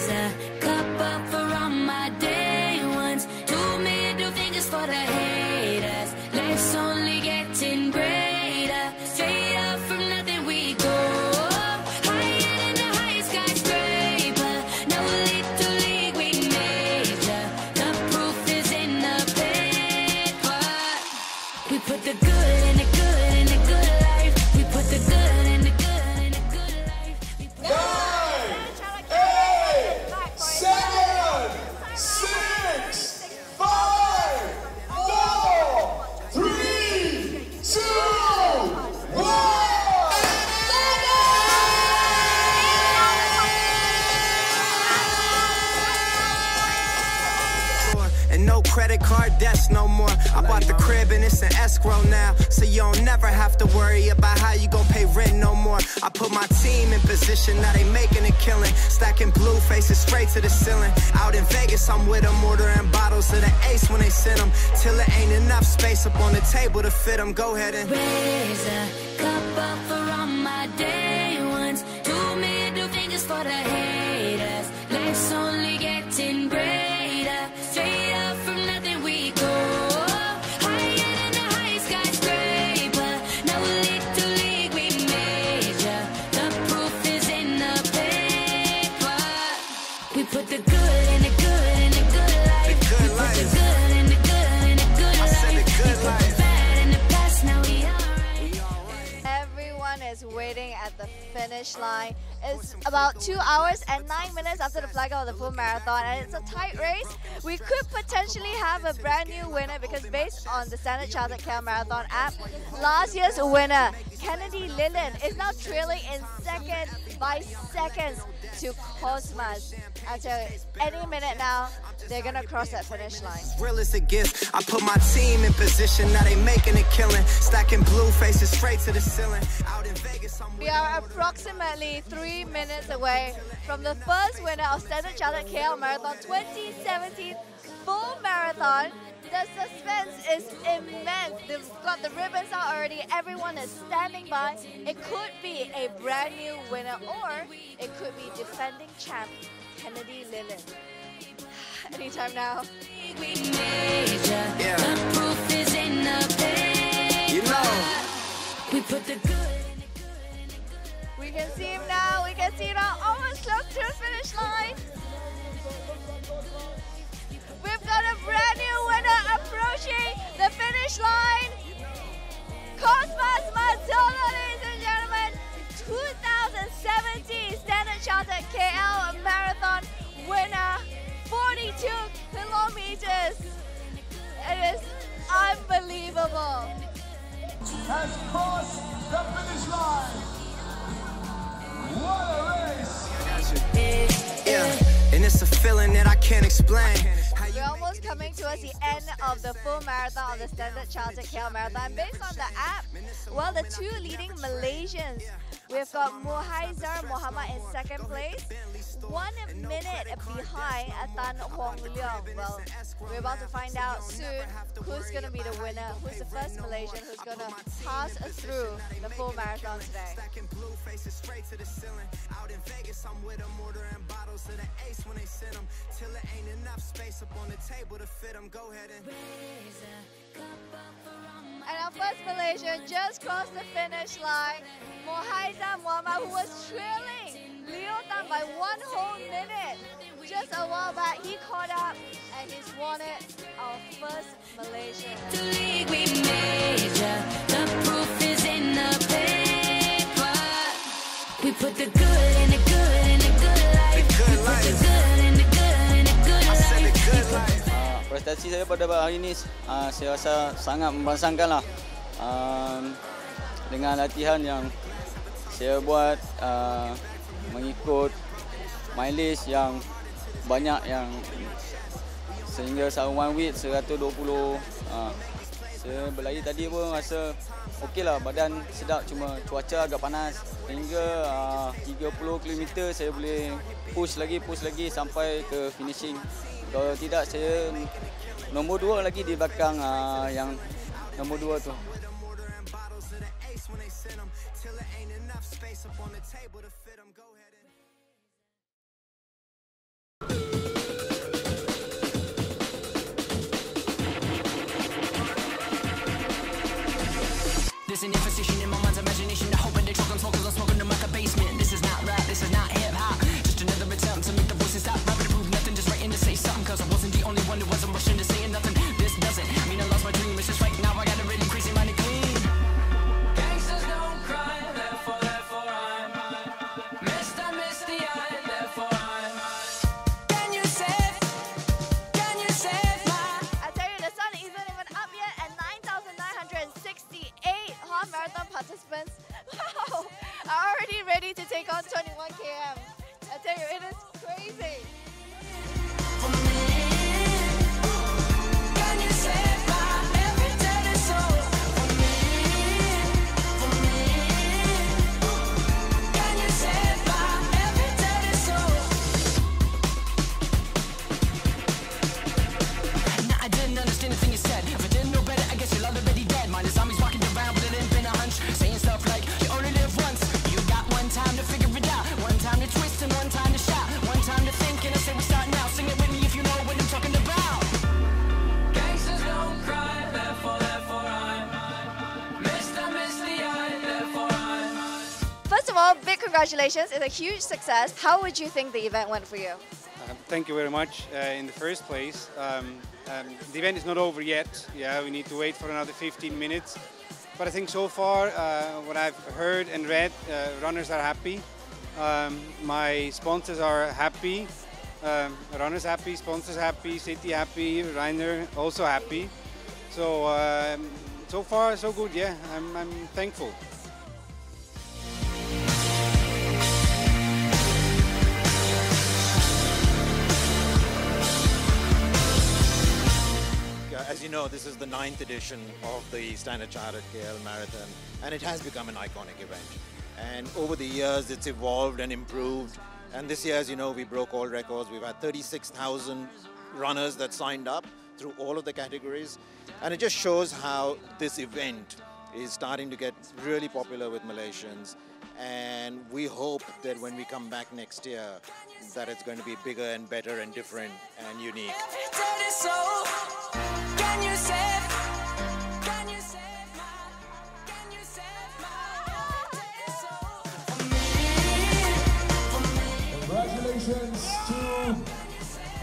Raise more. I put my team in position, now they making a killing. Stacking blue faces straight to the ceiling. Out in Vegas, I'm with them, ordering bottles of the ace when they send them. Till it ain't enough space up on the table to fit them. Go ahead and raise a cup up for all my day about two hours and nine minutes after the flag of oh, the full marathon, and it's a tight race. We could potentially have a brand new winner because, based on the Standard Chartered KL Marathon app, last year's winner, Kennedy Lilan, is now trailing in second by seconds to Cosmas. Until any minute now, they're gonna cross that finish line. real as it gets. I put my team in position, now they making a killing. Stacking blue faces straight to the ceiling. Out in Vegas, We are approximately three minutes away from the first winner of Standard Chartered KL Marathon 2017 full marathon. The suspense is immense. They've got the ribbons out already. Everyone is standing by. It could be a brand new winner or it could be defending champ Kennedy Lilan. Anytime now. Yeah. The proof is in the paper. You know. We put the good in the good in the good. We can see him now. Almost close to the finish line. We've got a brand new winner approaching the finish line. Cosmas Mazzola, ladies and gentlemen, 2017 Standard Chartered KL Marathon winner, 42 kilometers. It is unbelievable. Has crossed the finish line. What a race! Yeah, and it's a feeling that I can't explain. We're almost coming towards the end of the full marathon of the Standard Chartered KL Marathon. Based on the app, well, the two leading Malaysians, we've got Muhaizar Muhammad in second place, one minute behind Tan Hong Leong. Well, we're about to find out soon who's going to be the winner, who's the first Malaysian who's going to pass through the full marathon today. Vegas, I'm with them, ordering bottles of the ace when they send them. Till it ain't enough space up on the table to fit them. Go ahead and. Raise a cup up for all my And our first Malaysian just crossed the finish line. Muhaizar Muhammad, who was trailing Leo Tan by one whole minute. Just a while back, he caught up and he's won it. Our first Malaysian. Prestasi saya pada hari ini ah, saya rasa sangat membangsakan lah. Um, dengan latihan yang saya buat ah, mengikut mileage yang banyak yang sehingga satu one week 120 ah, saya berlari tadi pun rasa okey lah badan sedap cuma cuaca agak panas hingga ah, 30 km saya boleh push lagi push lagi sampai ke finishing kalau tidak saya Nombor dua lagi di belakang uh, yang nombor dua tu. This an. take on 21 km. I tell you, it is crazy. Congratulations. It's a huge success. How would you think the event went for you? Um, Thank you very much. Uh, in the first place, um, um, the event is not over yet. Yeah, we need to wait for another 15 minutes. But I think so far, uh, what I've heard and read, uh, runners are happy. Um, my sponsors are happy. Um, runners happy, sponsors happy, city happy, Rainer also happy. So um, so far so good. Yeah, I'm, I'm thankful. Know, this is the ninth edition of the Standard Chartered KL Marathon, and it has become an iconic event. And over the years, it's evolved and improved. And this year, as you know, we broke all records. We've had 36,000 runners that signed up through all of the categories. And it just shows how this event is starting to get really popular with Malaysians. And we hope that when we come back next year, that it's going to be bigger and better and different and unique. Congratulations to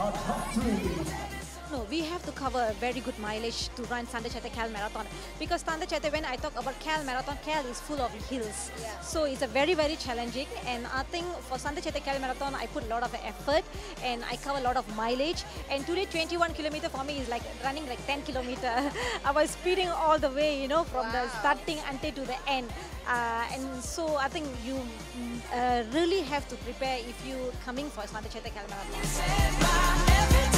our top three. No, we have to cover a very good mileage to run Standard Chartered KL Marathon because Standard Chartered, when I talk about KL Marathon, KL is full of hills. Yeah. So it's a very, very challenging. And I think for Standard Chartered KL Marathon, I put a lot of effort and I cover a lot of mileage. And today, 21 kilometer for me is like running like 10 kilometer. I was speeding all the way, you know, from the starting until to the end. Uh, and so I think you mm, uh, really have to prepare if you coming for Chartered KL Marathon.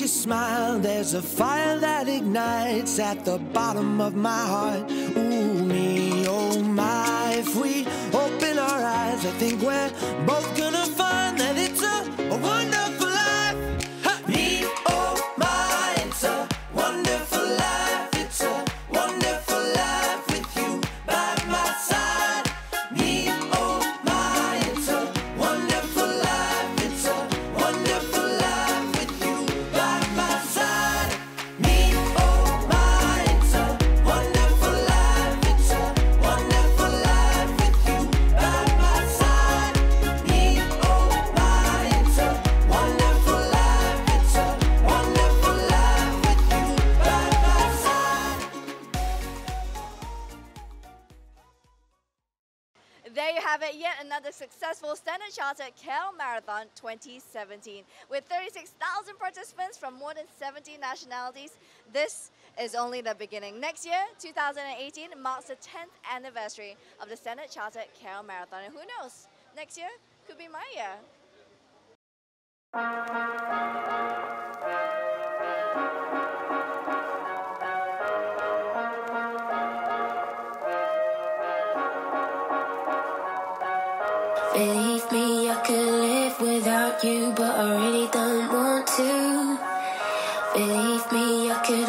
Your smile, there's a fire that ignites at the bottom of my heart. Ooh, me, oh my, if we open our eyes, I think we're both gonna find Chartered KL Marathon 2017. With 36,000 participants from more than 70 nationalities, this is only the beginning. Next year, 2018, marks the 10th anniversary of the Standard Chartered KL Marathon. And who knows, next year could be my year. Believe me, I could live without you, but I really don't want to. Believe me, I could